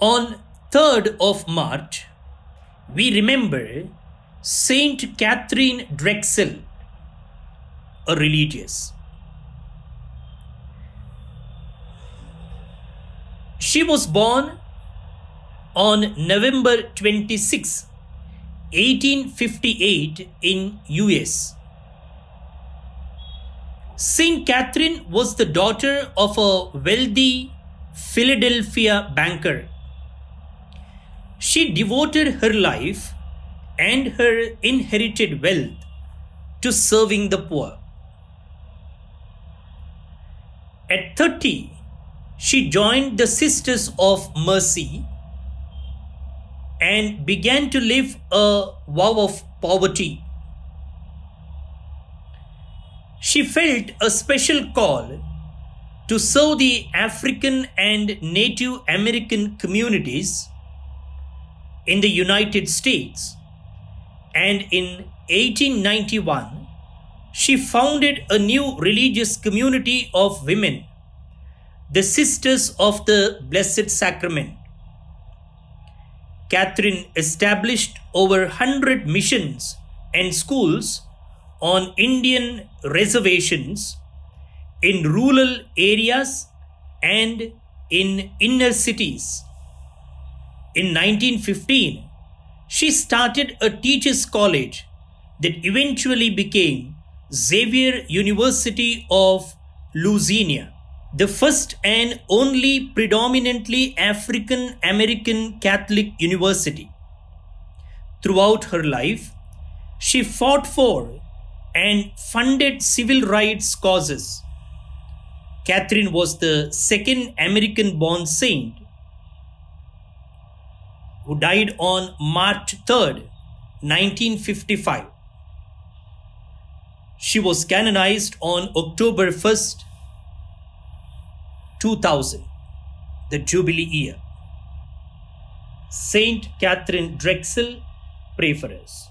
On 3rd of March, we remember Saint Katharine Drexel, a religious. She was born on November 26, 1858 in US. Saint Katharine was the daughter of a wealthy Philadelphia banker. She devoted her life and her inherited wealth to serving the poor. At 30, she joined the Sisters of Mercy and began to live a vow of poverty. She felt a special call to serve the African and Native American communities in the United States, and in 1891 she founded a new religious community of women the Sisters of the Blessed Sacrament. Katharine established over 100 missions and schools on Indian reservations in rural areas and in inner cities. In 1915, she started a teachers' college that eventually became Xavier University of Louisiana the first and only predominantly African American Catholic university. Throughout her life, she fought for and funded civil rights causes. Katharine was the second American born saint who died on March 3rd, 1955. She was canonized on October 1st, 2000, the Jubilee year. Saint Katharine Drexel, pray for us.